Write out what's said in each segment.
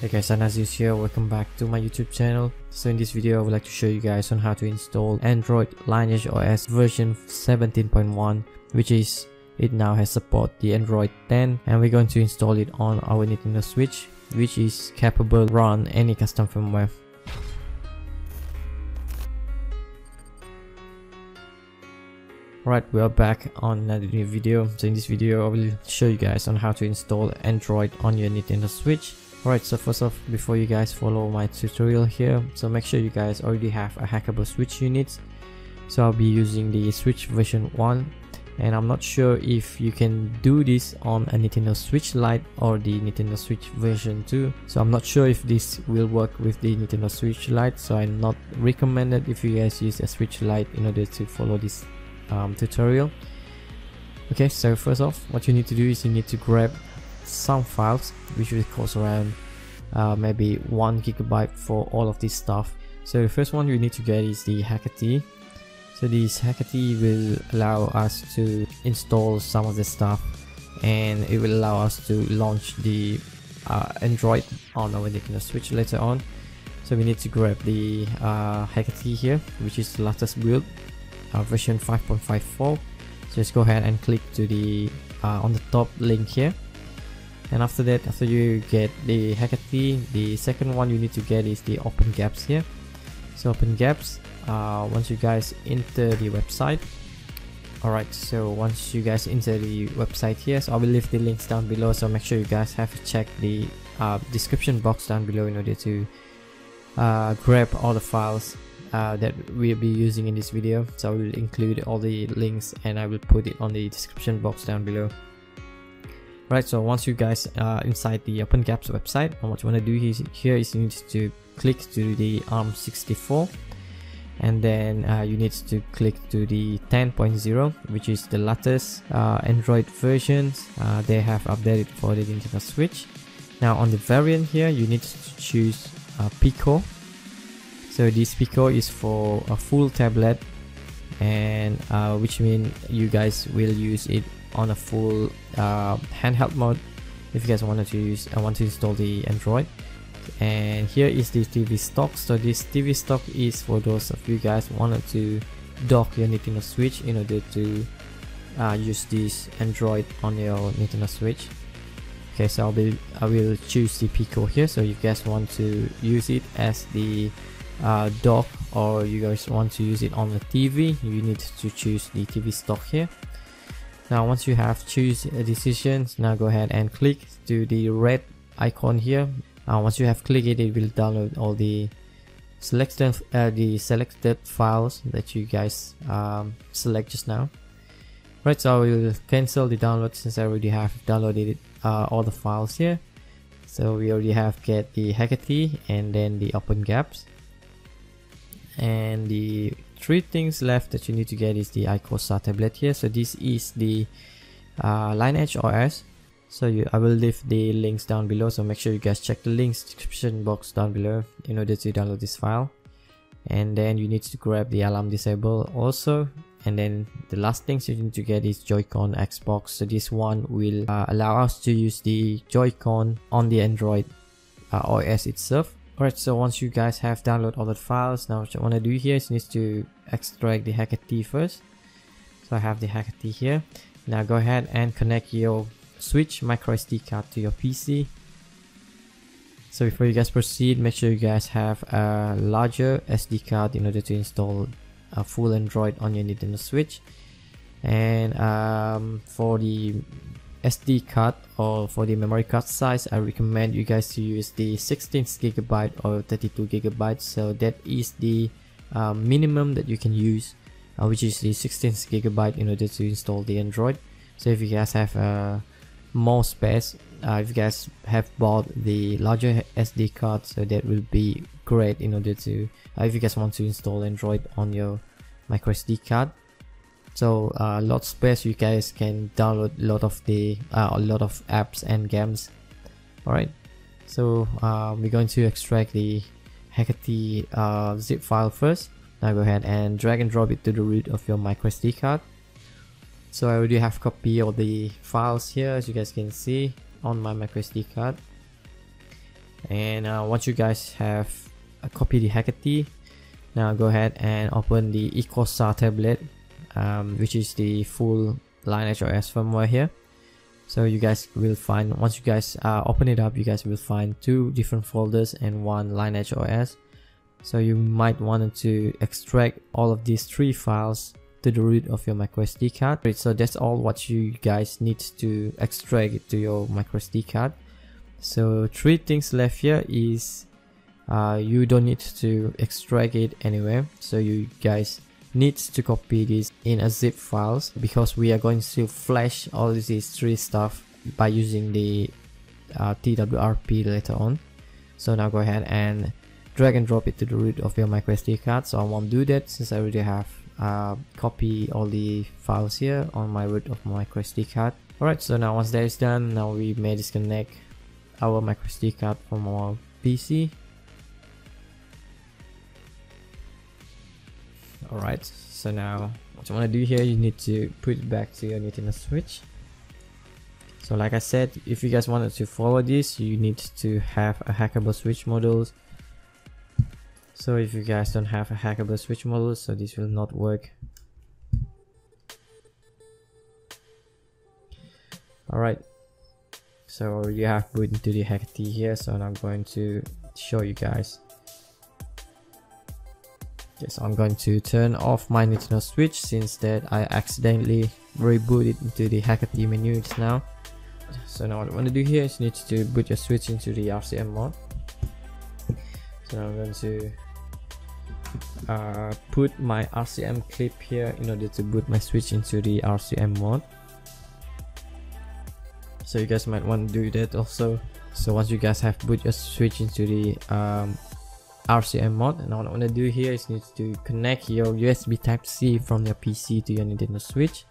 Hey guys, Anazeus here, welcome back to my YouTube channel. So in this video I would like to show you guys on how to install Android Lineage OS version 17.1 which is it now has support the Android 10 and we're going to install it on our Nintendo Switch which is capable run any custom firmware. Right, we are back on another new video. So in this video I will show you guys on how to install Android on your Nintendo Switch Alright, so first off, before you guys follow my tutorial here, so make sure you guys already have a hackable switch unit. So I'll be using the Switch version 1 and I'm not sure if you can do this on a Nintendo Switch Lite or the Nintendo Switch version 2 so I'm not sure if this will work with the Nintendo Switch Lite so I'm not recommended if you guys use a Switch Lite in order to follow this um, tutorial okay so first off what you need to do is you need to grab some files which will cost around uh, maybe one gigabyte for all of this stuff. So the first one you need to get is the Hekate so this Hekate will allow us to install some of the stuff and it will allow us to launch the uh, Android on our Nintendo Switch later on. So we need to grab the uh, Hekate here which is the latest build uh, version 5.54 so just go ahead and click to the uh, on the top link here and after that after you get the Hekate the second one you need to get is the Open GApps here. So Open GApps uh, once you guys enter the website. Alright so once you guys enter the website here so I will leave the links down below. So make sure you guys have to check the uh, description box down below in order to uh, grab all the files uh, that we'll be using in this video. So I will include all the links and I will put it on the description box down below right so once you guys are inside the Open GApps website and what you want to do is, here is you need to click to the arm64 and then uh, you need to click to the 10.0 which is the latest uh, android versions. Uh, they have updated for the nintendo switch. Now on the variant here you need to choose uh, pico. So this pico is for a full tablet and uh, which means you guys will use it on a full uh, handheld mode if you guys wanted to use I want to install the Android. And here is the TV stock. So this TV stock is for those of you guys wanted to dock your Nintendo Switch in order to uh, use this Android on your Nintendo Switch. Okay so I'll be I will choose the Pico here. So you guys want to use it as the uh, dock or you guys want to use it on the TV you need to choose the TV stock here. Now once you have choose a decision now go ahead and click to the red icon here. Uh, once you have clicked it it will download all the selected uh, the selected files that you guys um, select just now. Right so I will cancel the download since I already have downloaded uh, all the files here. So we already have get the Hekate and then the Open GApps and the three things left that you need to get is the icosa tablet here. So this is the uh, Lineage OS so you, I will leave the links down below. So make sure you guys check the links description box down below in order to download this file. And then you need to grab the alarm disable also. And then the last things you need to get is Joy-Con Xbox. So this one will uh, allow us to use the Joy-Con on the Android uh, OS itself Alright, so once you guys have downloaded all the files, now what you want to do here is you need to extract the Hekate first. So I have the Hekate here. Now go ahead and connect your Switch micro SD card to your PC. So before you guys proceed, make sure you guys have a larger SD card in order to install a full Android on your Nintendo Switch. And um, for the SD card or for the memory card size I recommend you guys to use the 16 gigabyte or 32 gigabyte. So that is the uh, minimum that you can use uh, which is the 16 gigabyte in order to install the Android. So if you guys have uh, more space uh, if you guys have bought the larger SD card so that will be great in order to uh, if you guys want to install Android on your micro SD card so a uh, lot space you guys can download a lot of the uh, a lot of apps and games. All right so uh, we're going to extract the Hekate uh, zip file first. Now go ahead and drag and drop it to the root of your micro SD card. So I already have copy of the files here as you guys can see on my micro SD card. And uh, once you guys have uh, copied the Hekate now go ahead and open the icosa tablet um, which is the full Lineage OS firmware here. So you guys will find once you guys uh, open it up you guys will find two different folders and one Lineage OS so you might want to extract all of these three files to the root of your microSD card. So that's all what you guys need to extract to your microSD card. So three things left here is uh, you don't need to extract it anywhere. So you guys need to copy this in a zip files because we are going to flash all these three stuff by using the uh, TWRP later on. So now go ahead and drag and drop it to the root of your microSD card. So I won't do that since I already have uh, copy all the files here on my root of my microSD card. Alright so now once that is done now we may disconnect our microSD card from our PC alright so now what you want to do here you need to put it back to your Nintendo Switch. So like I said if you guys wanted to follow this you need to have a hackable switch models so if you guys don't have a hackable switch model so this will not work. Alright so you have put into the Hekate here so I'm going to show you guys okay so I'm going to turn off my Nintendo Switch since that I accidentally rebooted into the Hekate menu just now. So now what I want to do here is need to boot your switch into the RCM mode. So now I'm going to uh, put my RCM clip here in order to boot my switch into the RCM mode. So you guys might want to do that also. So once you guys have boot your switch into the um, RCM mode and what I want to do here is need to connect your USB type C from your PC to your Nintendo Switch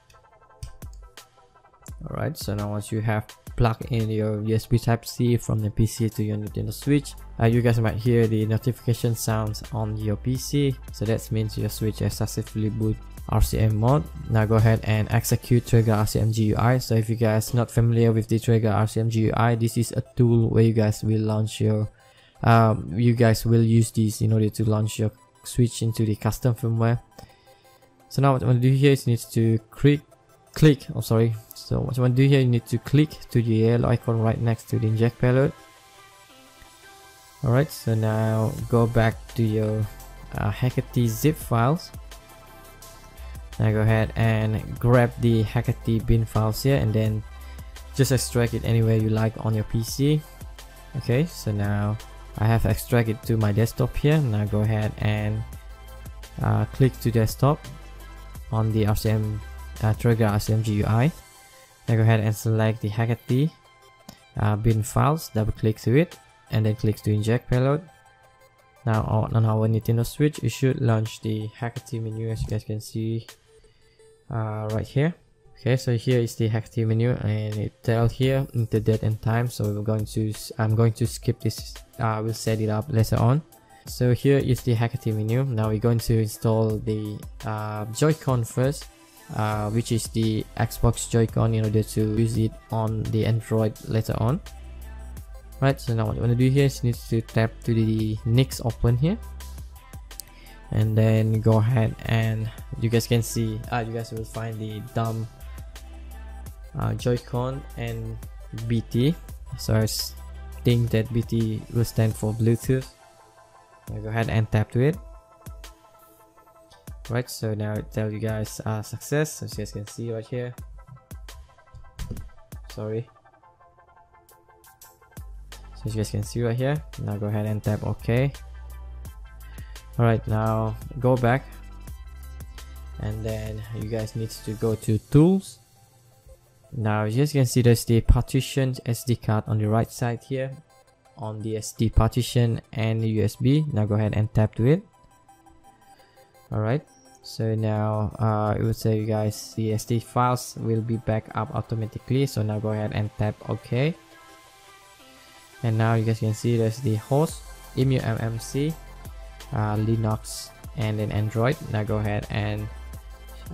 alright so now once you have plugged in your USB type C from the PC to your Nintendo Switch uh, you guys might hear the notification sounds on your PC so that means your Switch has successfully boot RCM mode. Now go ahead and execute TegraRcmGUI. So if you guys not familiar with the TegraRcmGUI, this is a tool where you guys will launch your, um, you guys will use this in order to launch your switch into the custom firmware. So now what I want to do here is you need to click, click, oh sorry. So what you want to do here, you need to click to the yellow icon right next to the inject payload. Alright, so now go back to your uh, zip files now go ahead and grab the Hekate bin files here and then just extract it anywhere you like on your PC okay so now I have extracted to my desktop here. Now go ahead and uh, click to desktop on the RCM uh, TegraRcmGUI now go ahead and select the Hekate uh, bin files double click to it and then click to inject payload. Now on our Nintendo Switch it should launch the Hekate menu as you guys can see uh, right here okay so here is the Hekate menu and it tells here the date and time so we're going to i'm going to skip this uh, we'll set it up later on. So here is the Hekate menu. Now we're going to install the uh, joy-con first uh, which is the xbox joy-con in order to use it on the android later on. Right so now what you want to do here is you need to tap to the Nyx open here. And then go ahead and you guys can see uh, you guys will find the dumb uh, joy-con and bt so i think that bt will stand for bluetooth. I'll go ahead and tap to it. Right so now it tell you guys uh, success. As you guys can see right here. Sorry. So as you guys can see right here now go ahead and tap ok. All right now go back. And then you guys need to go to tools now as you can see there's the partition sd card on the right side here on the sd partition and usb now go ahead and tap to it. All right so now uh, it will say you guys the sd files will be back up automatically. So now go ahead and tap ok. And now you guys can see there's the host emummc uh, Linux and then Android. Now go ahead and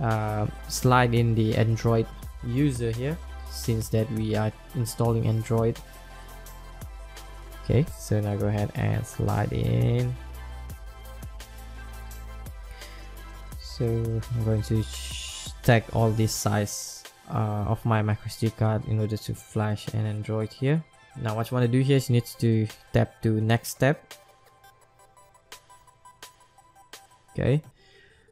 uh, slide in the Android user here since that we are installing Android. Okay so now go ahead and slide in. So I'm going to check all this size uh, of my microSD card in order to flash an Android here. Now what you want to do here is you need to tap to next step. Okay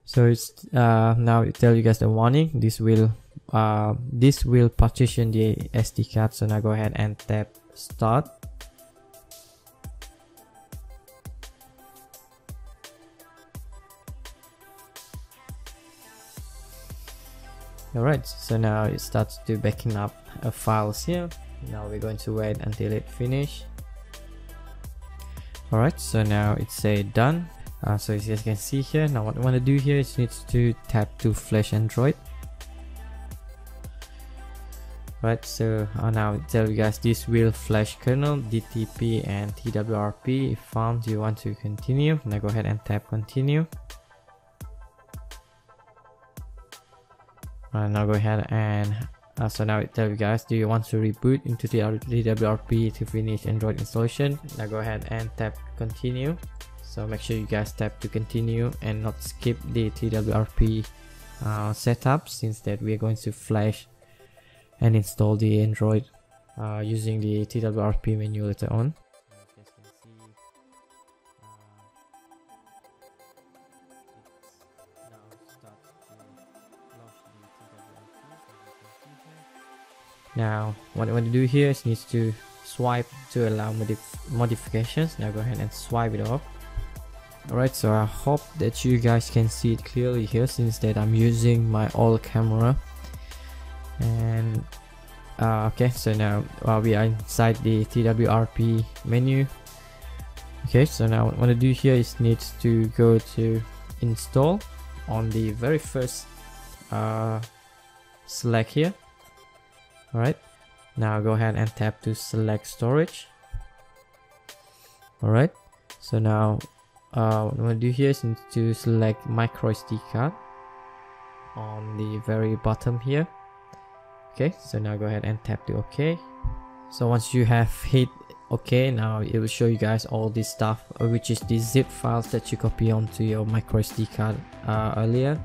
so it's uh, now it tell you guys the warning. This will uh, this will partition the SD card so now go ahead and tap start Alright, so now it starts to backing up a files here. Now we're going to wait until it finish. Alright, so now it's say done. Uh, so as you guys can see here, now what we want to do here is need to tap to flash Android. Right, so uh, now tell you guys this will flash kernel, DTB and TWRP. If found you want to continue, now go ahead and tap continue. uh, now go ahead and uh, so now it tell you guys do you want to reboot into the TWRP to finish Android installation now go ahead and tap continue so make sure you guys tap to continue and not skip the TWRP uh, setup since that we are going to flash and install the Android uh, using the TWRP menu later on. Now what I want to do here is needs to swipe to allow modif modifications. Now go ahead and swipe it off alright so I hope that you guys can see it clearly here since that I'm using my old camera uh, okay so now uh, we are inside the TWRP menu okay so now what I want to do here is need to go to install on the very first uh, select here Alright, now go ahead and tap to select storage. Alright, so now uh, what I'm to do here is to select micro SD card on the very bottom here. Okay, so now go ahead and tap to OK. So once you have hit OK, now it will show you guys all this stuff, uh, which is the zip files that you copy onto your micro SD card uh, earlier.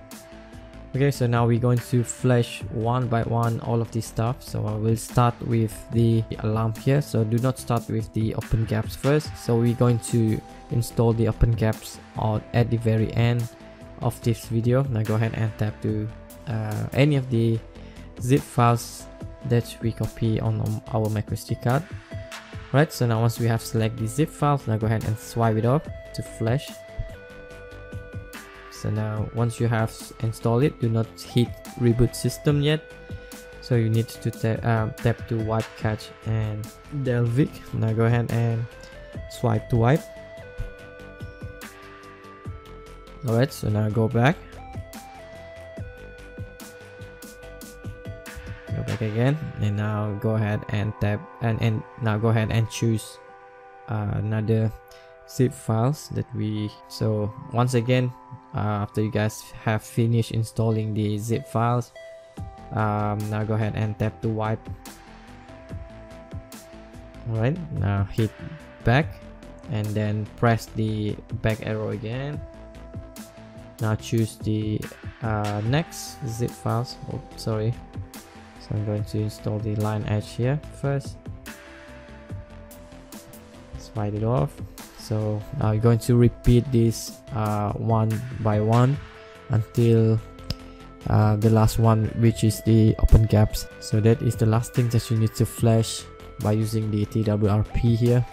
Okay so now we're going to flash one by one all of this stuff. So I will start with the alarm here. So do not start with the Open GApps first. So we're going to install the Open GApps on at the very end of this video. Now go ahead and tap to uh, any of the zip files that we copy on, our microSD card. Right so now once we have select the zip files now go ahead and swipe it up to flash. So now once you have installed it do not hit reboot system yet. So you need to ta um, tap to wipe cache and Dalvik now go ahead and swipe to wipe. Alright so now go back back again and now go ahead and tap and, and now go ahead and choose uh, another zip files that we so once again uh, after you guys have finished installing the zip files um, now go ahead and tap to wipe. Alright now hit back and then press the back arrow again. Now choose the uh, next zip files. Oh sorry so I'm going to install the Lineage here first. Slide it off. So now you're going to repeat this uh, one by one until uh, the last one which is the Open GApps. So that is the last thing that you need to flash by using the TWRP here.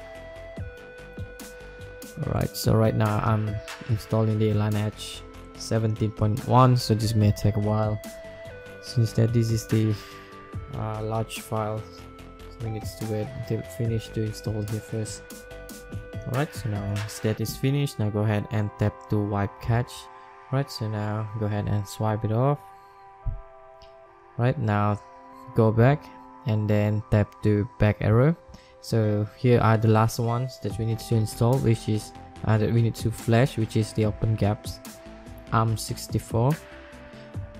Alright so right now I'm installing the Lineage 17.1 so this may take a while. Since that this is the uh, large file so we need to wait until finished to install here first Alright, so now that is finished, now go ahead and tap to wipe cache. Right, so now go ahead and swipe it off. Right, now go back and then tap to back arrow. So here are the last ones that we need to install, which is uh, that we need to flash, which is the Open GApps ARM64.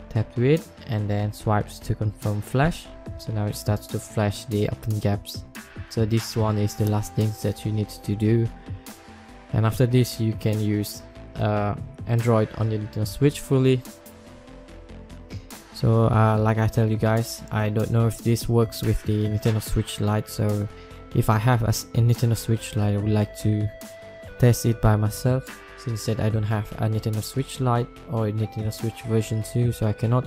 Tap to it and then swipes to confirm flash. So now it starts to flash the Open GApps. So this one is the last thing that you need to do. And after this you can use uh, Android on your Nintendo Switch fully. So uh, like I tell you guys I don't know if this works with the Nintendo Switch Lite. So if I have a, a Nintendo Switch Lite I would like to test it by myself since that I don't have a Nintendo Switch Lite or a Nintendo Switch version 2 so I cannot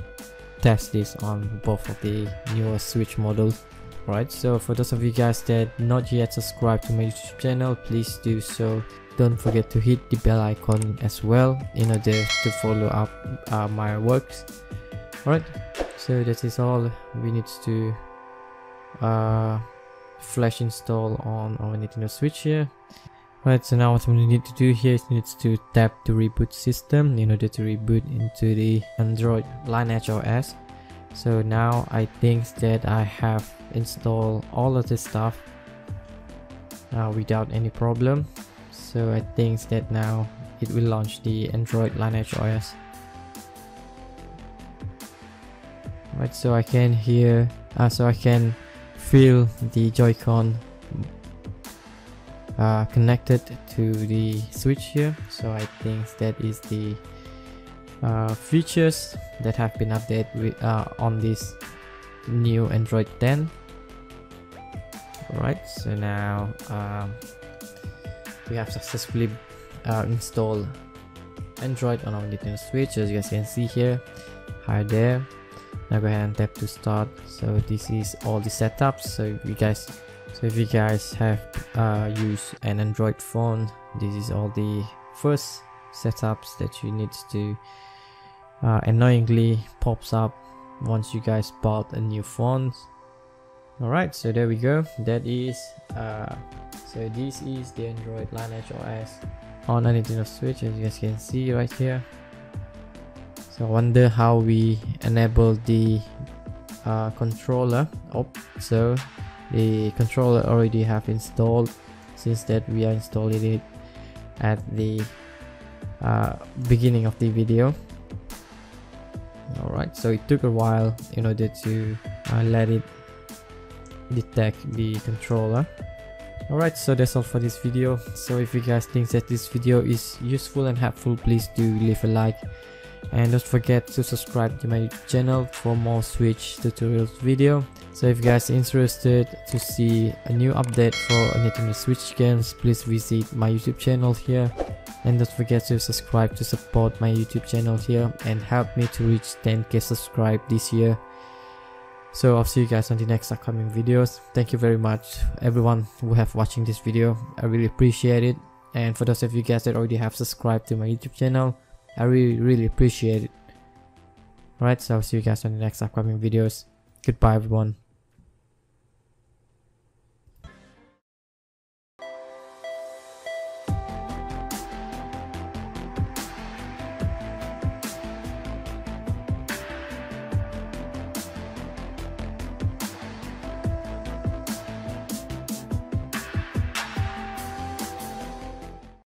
test this on both of the newer Switch models. Right so for those of you guys that not yet subscribed to my youtube channel please do so. Don't forget to hit the bell icon as well in order to follow up uh, my works. Alright so that is all we need to uh, flash install on our Nintendo Switch here right so now what we need to do here is need to tap the reboot system in order to reboot into the Android Lineage OS so now I think that I have installed all of this stuff uh, without any problem. So I think that now it will launch the Android Lineage OS right so I can hear uh, so I can feel the Joy-Con uh, connected to the switch here. So I think that is the uh, features that have been updated with, uh, on this new Android 10 alright so now um, we have successfully uh, installed Android on our Nintendo Switch as you guys can see here. Hi there. Now go ahead and tap to start. So this is all the setups so you guys so if you guys have uh, used an Android phone this is all the first setups that you need to uh, annoyingly pops up once you guys bought a new phone. All right so there we go. That is uh, so this is the android lineage os on a nintendo switch as you guys can see right here. So i wonder how we enable the uh, controller. Oh so the controller already have installed. Since that we are installing it at the uh, beginning of the video. Alright so it took a while in order to uh, let it detect the controller. Alright so that's all for this video. So if you guys think that this video is useful and helpful please do leave a like. And don't forget to subscribe to my channel for more switch tutorials video so if you guys are interested to see a new update for Nintendo Switch games please visit my YouTube channel here. And don't forget to subscribe to support my youtube channel here and help me to reach 10k subscribe this year. So i'll see you guys on the next upcoming videos. Thank you very much everyone who have watching this video. I really appreciate it. And for those of you guys that already have subscribed to my youtube channel i really really appreciate it. Alright so i'll see you guys on the next upcoming videos. Goodbye everyone